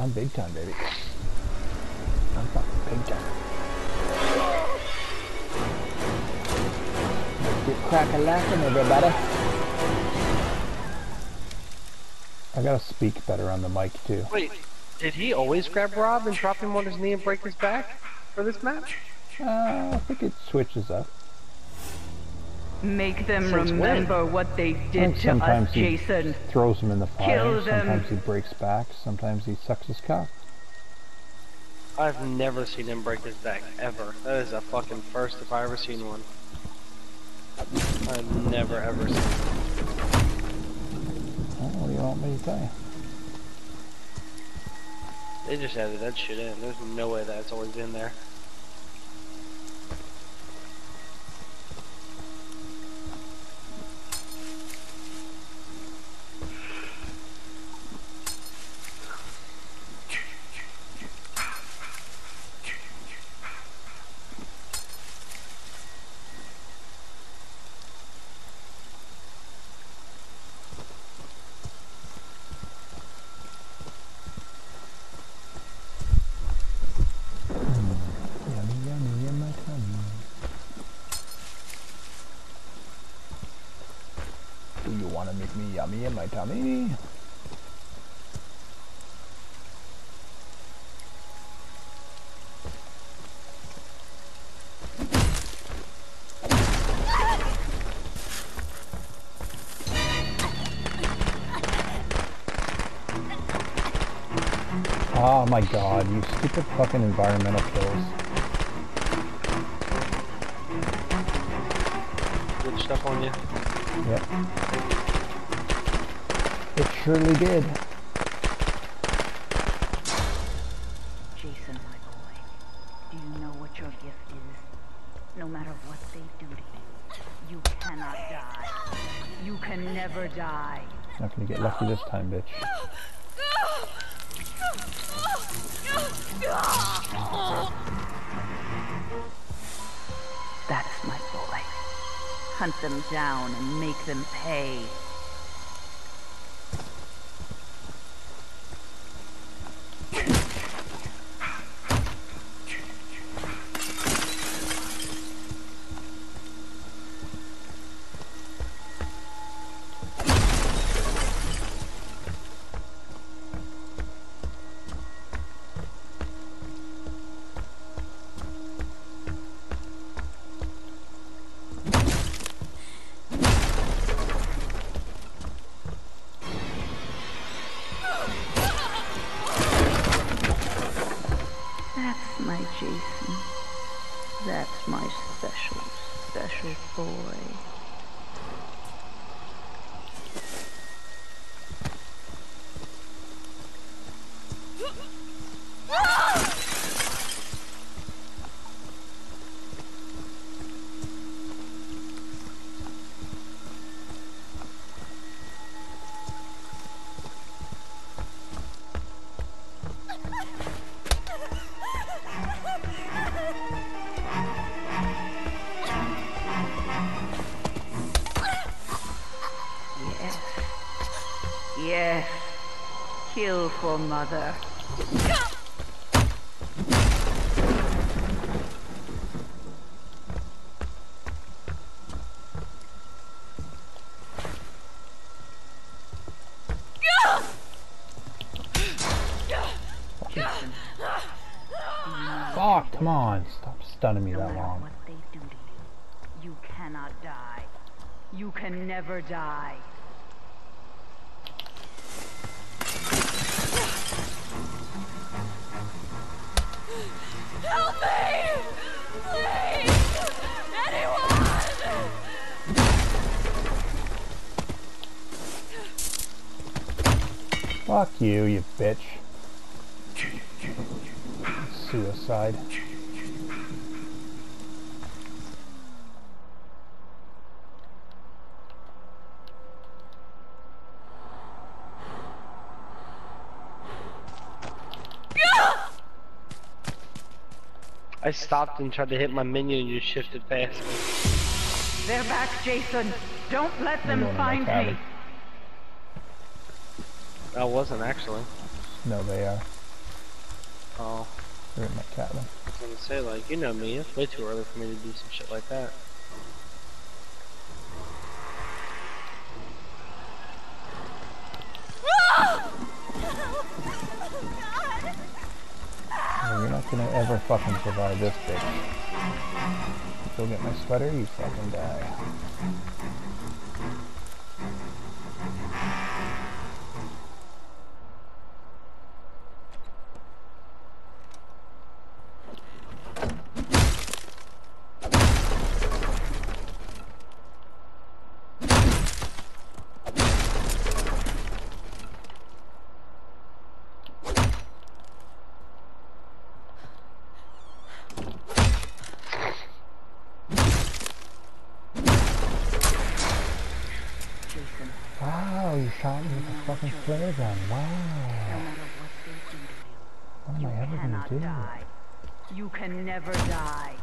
I'm big time, baby. I'm fucking big time. Let's get cracking laughing, everybody. I gotta speak better on the mic too. Wait, did he always grab Rob and drop him on his knee and break his back for this match? Uh, I think it switches up. Make them Since when? remember what they did think to sometimes us, he Jason. throws him in the fire. Kill them. Sometimes he breaks back. Sometimes he sucks his cock. I've never seen him break his back, ever. That is a fucking first if I ever seen one. I've never ever seen one. Oh, what do you want me to tell you? They just added that shit in. There's no way that's always in there. Yummy, yummy in my tummy. Do you want to make me yummy in my tummy? Oh my god, you stupid fucking environmental kills. Good stuff on you. Yep. It surely did. Jason, my boy, do you know what your gift is? No matter what they do to you, you cannot die. You can never die. Not gonna get lucky this time, bitch. That is my boy. Hunt them down and make them pay. Mother. Fuck, come on. Stop stunning me no that long. what they do to you, you cannot die. You can never die. Fuck you, you bitch. Suicide. I stopped and tried to hit my minion and you shifted past me. They're back, Jason. Don't let them going to find cabin. me. I wasn't actually. No, they are. Oh, They're in my cabin. I was gonna say, like, you know me, it's way too early for me to do some shit like that. You're not gonna ever fucking survive this bitch. Go get my sweater, you fucking die. Me with a fucking flare gun. no Wow. matter what do What am you, I ever gonna do? die. You can never die.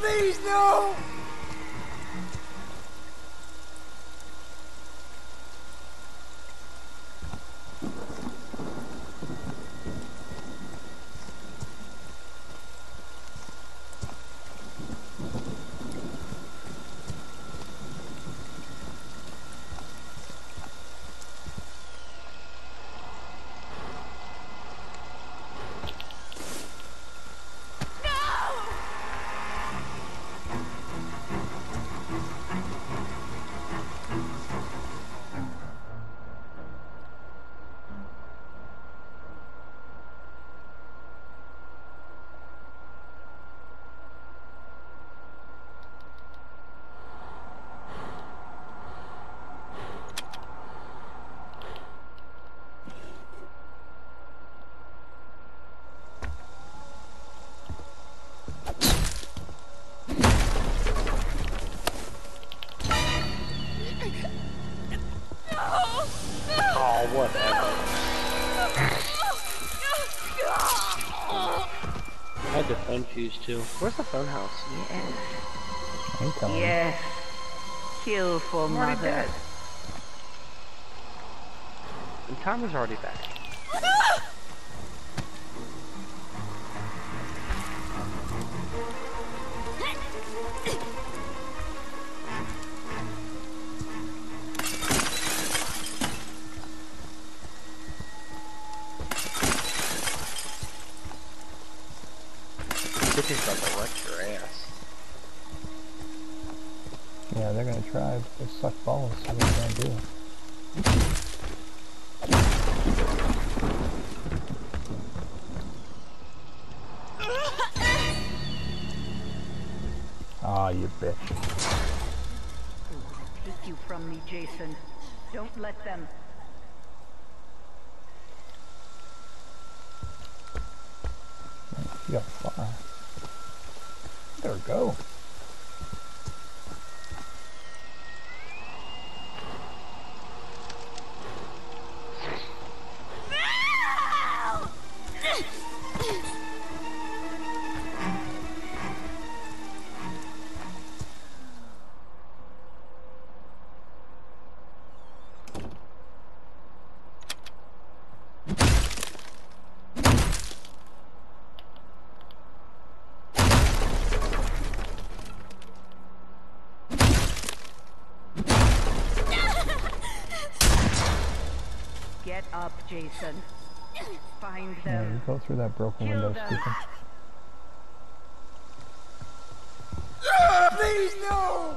Please, no! Oh, whatever. I had the phone fuse too. Where's the phone house? Yes. I ain't telling you. Yes. Kill for I'm already mother. dead. And Timer's already back. City's about to wreck your ass. Yeah, they're gonna try. but They suck balls, so what are you gonna do? Ah, you bitch. They want to take you from me, Jason. Don't let them. Up, Jason. Find Yeah, you go through that broken Kill window, them. Stephen. Ah, please, no!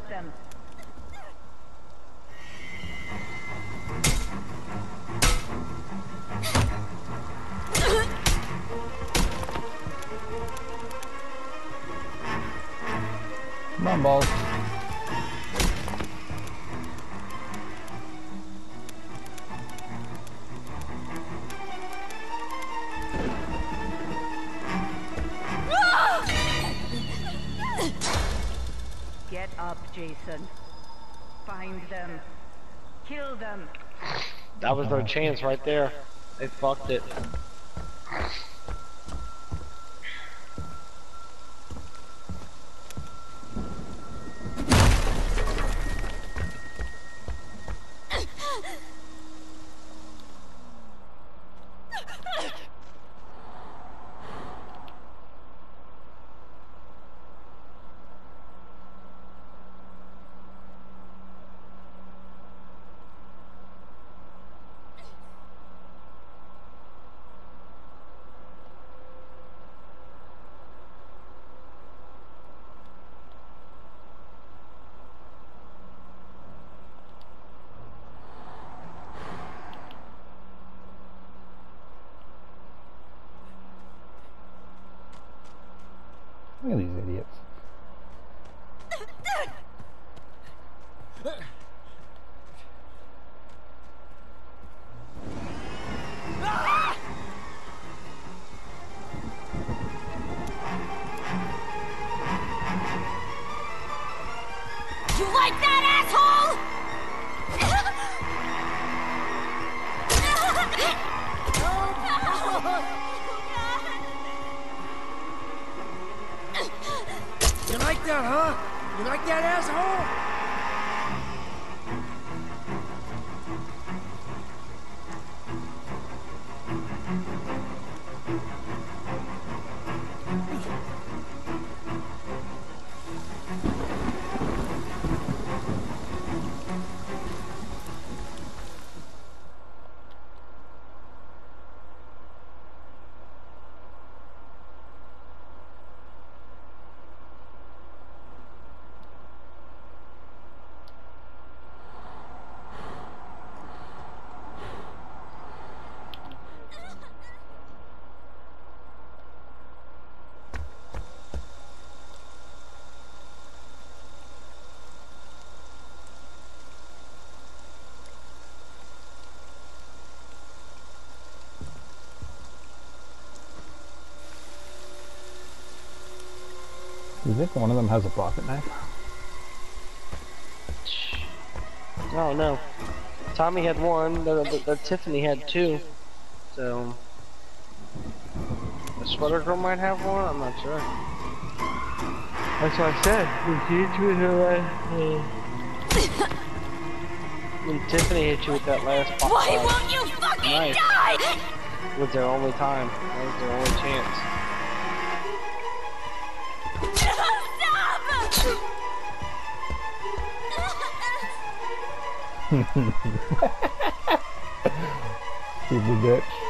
Let them. Come Find them. Kill them. That was their chance right there. They fucked it. Look at these idiots. That, huh? You like that, asshole? You think one of them has a pocket knife? Oh no. Tommy had one, the, the, the Tiffany had two. So the sweater girl might have one, I'm not sure. That's what I said. When she hit you with her last When Tiffany hit you with that last pop Why won't you fucking Nice. die? was their only time. That was their only chance. Stupid bitch.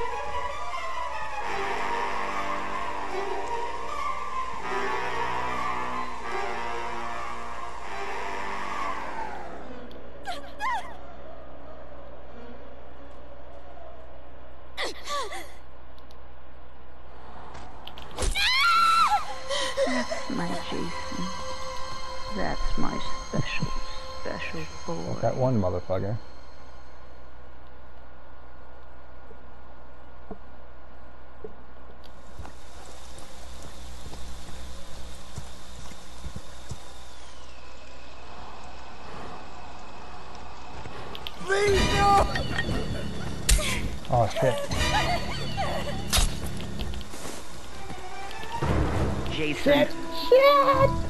One motherfucker. Please, no! Oh shit. Jason.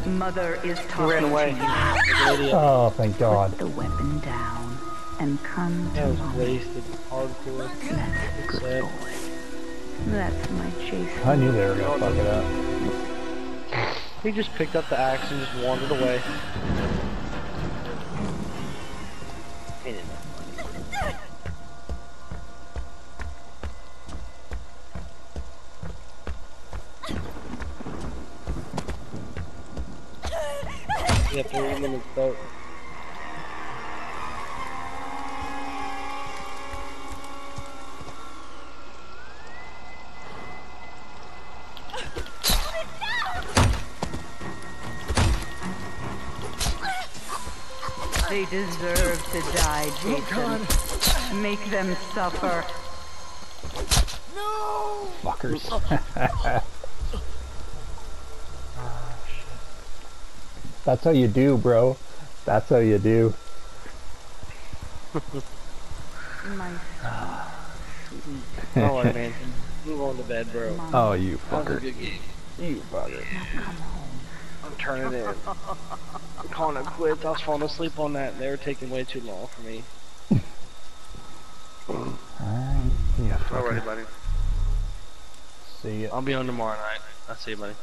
Mother is talking ran away. to you. Like an idiot. Oh, thank God. Put the weapon down and come That to was mama. wasted. Hardcore. That's a good sad. boy. That's my Jason. I knew they were gonna fuck it up. He just picked up the axe and just wandered away. Yeah, three minutes boat. They deserve to die, oh, Jason. Make them suffer. No! Fuckers. That's how you do, bro. That's how you do. My Alright, man. I'm going to bed, bro. Oh, you That was a fucker. You fucker. I'm turning in. I'm calling it quits. I was falling asleep on that and they were taking way too long for me. Alright. Yeah, fucker. Alrighty, buddy. See ya. I'll be on tomorrow night. I'll see you, buddy.